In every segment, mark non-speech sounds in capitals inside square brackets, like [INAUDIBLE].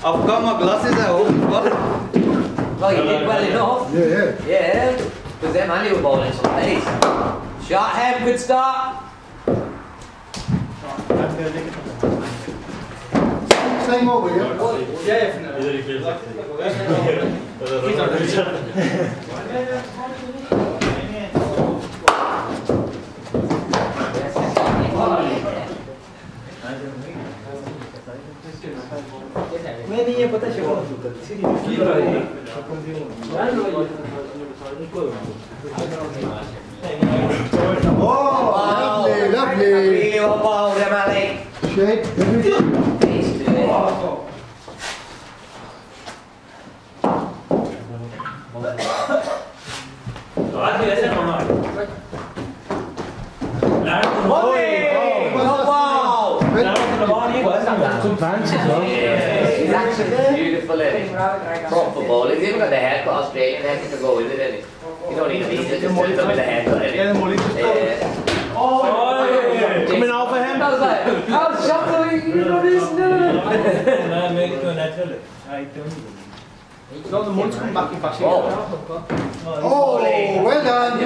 I've got my glasses at home. What? Well, you did well enough. Yeah, yeah. Yeah, because them and were bowling some pennies. Shot hem, good start. Same over, yeah? [LAUGHS] Oh, lovely, lovely. Really well bowled, them Ali. Shake, everything. Ace to it. Bowling! Well bowled. He's actually beautiful, isn't? Proper ball. He's even got the haircut, Australian haircut to go with it, isn't he? You don't need a visa, just turns up with the haircut, innit? Oh, yeah. Coming out for him. I was like, how shocked you know this? No. the mullets are back in Oh, Oh, oh well done.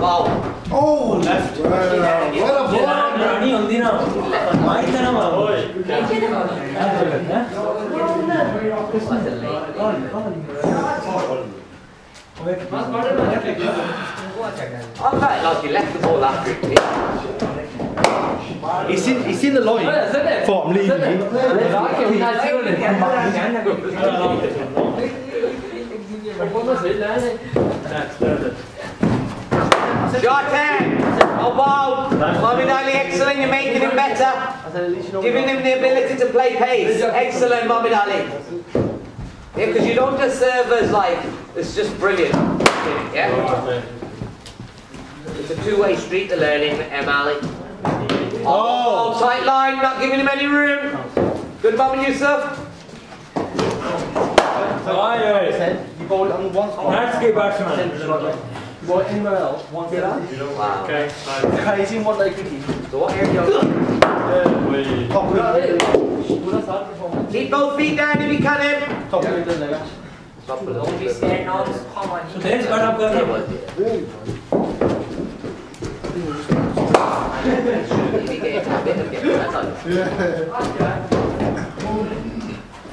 Wow. Oh, left. Well, well done. What's the I'm quite like he left the ball after it. He's seen, he's seen the line. Thought I'm leaving you. Shot 10. Oh, wow. Mohamed Ali, excellent. You're making him better. Giving him the ability to play pace. Excellent, Mohamed Ali. Yeah, because you don't just serve as like, it's just brilliant. Yeah? It's a two-way street, the learning, M. Ali. Oh. oh, tight line, not giving him any room. Good, Mohamed Yusuf. You bowled on one spot. You bowled anywhere else, one spot. Wow. Okay, he's in one like cricket. So what area? Top of Keep both feet down if you can. Em. top of the leg. Stop the Don't be standing on this common.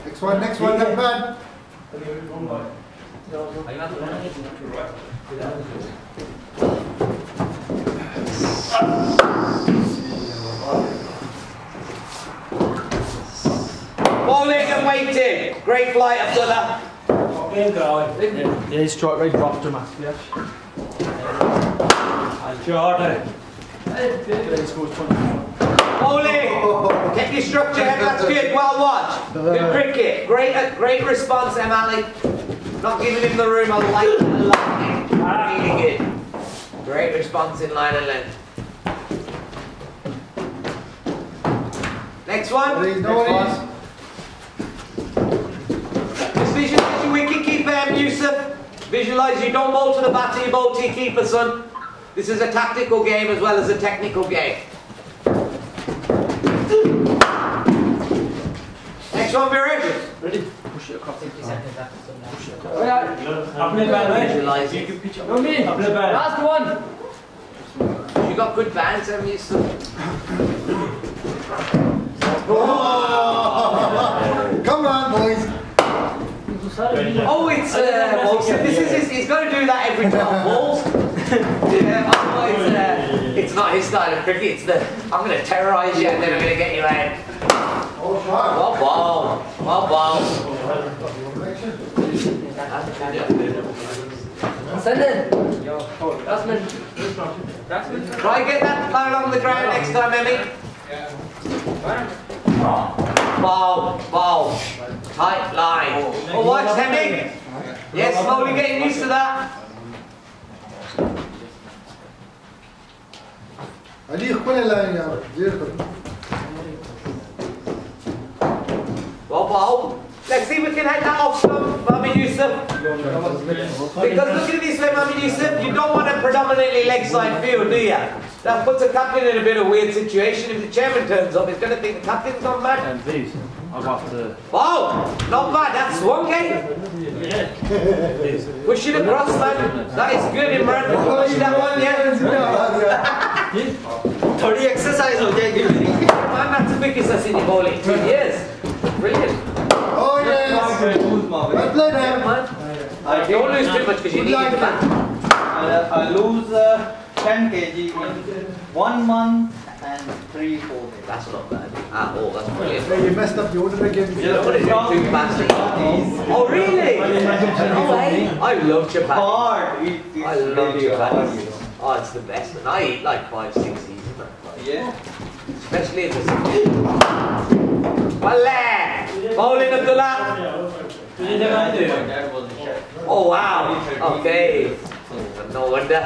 Next one, next one, left man. Bowling and waiting. Great flight, Abdullah. Yeah, his strike rate dropped dramatically. Yeah, he scores 20. Bowling. Get your structure, Em, that's good. Well watched. Good cricket. Great, uh, great response, Em Ali. Not giving him the room. I like it. I like. Really good. Great response in line and length. Next one. Please, no worries. Just visualise your wicket keeper, M. Yusuf. Visualise you don't bowl to the batter, you bowl to your keeper, son. This is a tactical game as well as a technical game. Next one, Viraj. Ready? Push it across. Visualise it. Last one. You got good bands, M. Yusuf. Oh, [LAUGHS] come on, boys. Oh, it's uh, Wilson. This is his, he's going to do that every 12 balls. [LAUGHS] yeah, otherwise, uh, it's not his style of cricket. It's the I'm going to terrorise you and then I'm going to get you out. Oh, sharp. Well ball. Well ball. Send it. Batsman. Try and get that line on the ground next time, Emmy. Ball, ball. Tight line. Oh, watch, Hemming. Yes, slowly getting used to that. علي خلي لا يا دير wow. Like, see, if we can head that off some, Mami Yusuf. Because look at this way, Mami Yusuf, you don't want a predominantly leg side field, do you? That puts the captain in a bit of a weird situation. If the chairman turns up, he's going to think the captain's not mad. And please, I've got to... Wow! Not bad, that's one game. Yeah. Push it across, man. That is good, Imran. Push that one, yeah. [LAUGHS] Thirty exercise, okay? Man, that's the biggest I've seen in bowling. Yes. Brilliant. Oh yes. Well played, Yeah, man. man. Don't lose too much because you Good need luck, it. I lose uh, 10 kg in one month and three four days That's not bad at all. That's brilliant. Hey, you messed up the order again. You know what it is? Too fast. Oh, really? No way. I love chapati. hard it, it's I love really hard, chapati. Oh, it's the best. And I eat like five, six easy, man. Like, yeah Especially if it's. Wale! Bowling Abdullah. the chef Oh, wow. Okay. No wonder.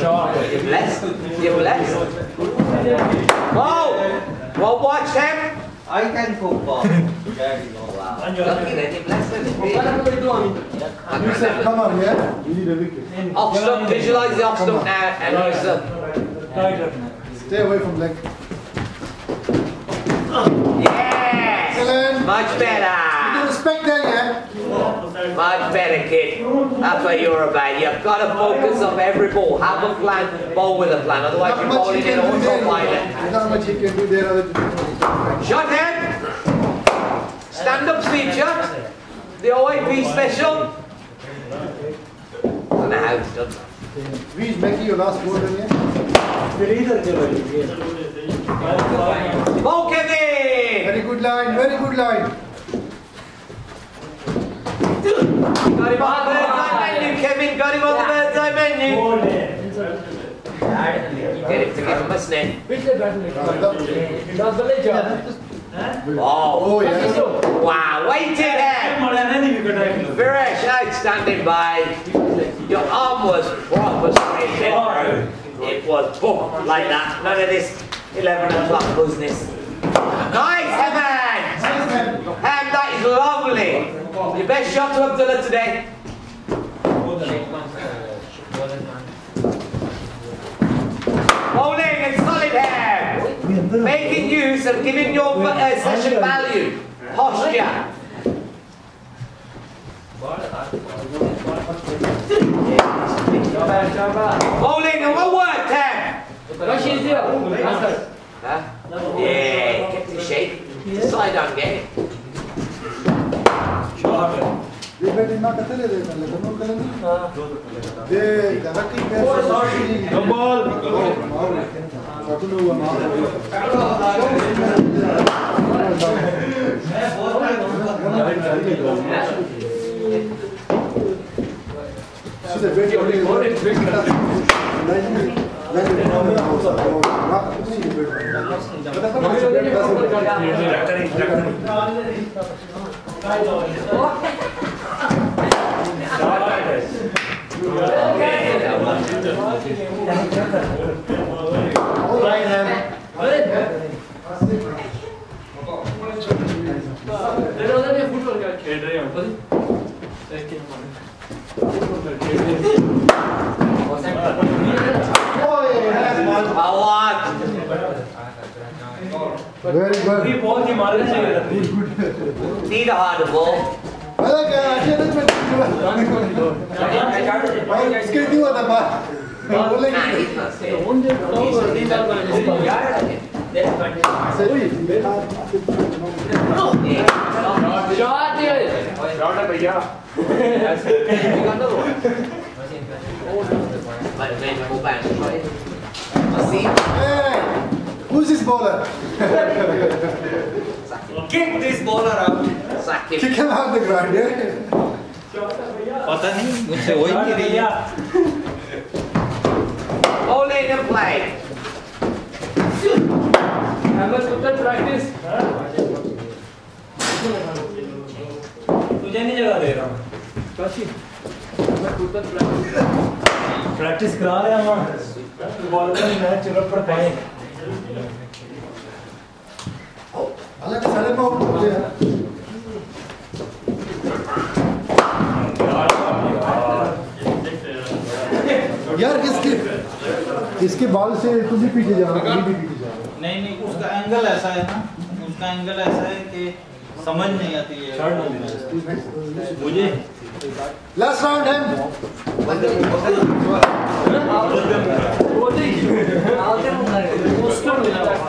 You're blessed. You're blessed. Oh! Well, watch him. I can cook bomb that is Wow. Lucky then, you're blessed. then. You said, come on, yeah? You need a wicket. Off stump, visualize the off stump now, and use. Stay away from leg. Yes! Excellent. Much You better! respect that, yeah? Much better, kid. That's what you're about. You've got to focus on every ball. Have a plan, bowl with a plan. Otherwise, you're much you in can do there. autopilot. There's not much you can do there other than Shot head! Stand up feature. The OIP special. don't know how it's done. Reach Becky, your last ball then, yeah? Go, Kevin! Very good line, very good line. Got him on the bird's menu, Kevin. Got him on the bird's eye menu. Get him to give him a sniff. Oh. Oh, yeah. Wow, waiting there. Viresh, outstanding by. Your arm was proper straight there. It was boom, like that. None of this 11 o'clock business. Nice, Evan! Ham, that is lovely. Your best shot to Abdullah today. Bowling and solid ham. Making use of giving your uh, session value. Posture. Bowling and one word, Tam. Huh? Yeah, get to shape. It's a side down game. ये बेटी ना कते ले देगा लेकिन उन कले नहीं हाँ दो तो दे जगह की पे सॉरी डबल सकून हुआ मार मैं बहुत सीधे बेटी अपनी और एक ब्रेक करा नहीं नहीं ना हो सकता ना सीधे बेटी Okay. Very good. We both Himalayan children. See the hard work. मतलब क्या अच्छे तो मैं भाई इसके नहीं होता बात बोले शॉट दिए शॉट है भैया machine Who's this bowler? Kick this bowler up. Kick him out the ground, yeah? पता नहीं मुझसे वही नहीं रही है Only the play. I must put practice. तुझे नहीं जगह दे रहा हूँ काशी मैं practice. प्रैक्टिस करा रहे हैं हम बॉलर मैच चलो पर पाएँगे यार इसके इसके बाल से तुम भी पीछे जा रहे हो भी पीछे जा रहे नहीं नहीं उसका एंगल ऐसा है ना उसका एंगल ऐसा है कि समझ नहीं आती है। मुझे? लास्ट राउंड है।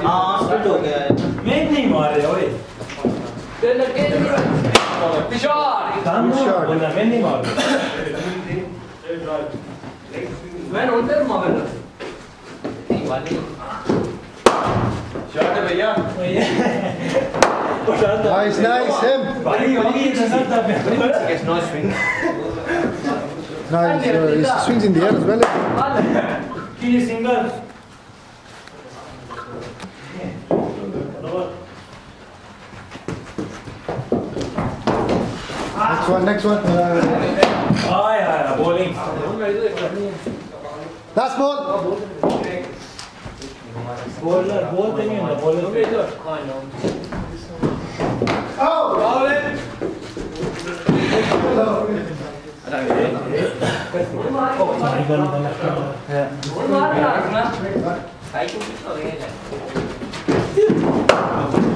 हाँ स्पिट हो गया है। मैं नहीं मारे ओए। Good shot. बोला मैं नहीं मार। नाइस नाइस हिम भारी भारी नजर था Gets no swing. Nice he swings in the air as well की single next one next one uh, आया आया bowling That's ball. Bowler, both in the bowler. Oh, bowling. Yeah.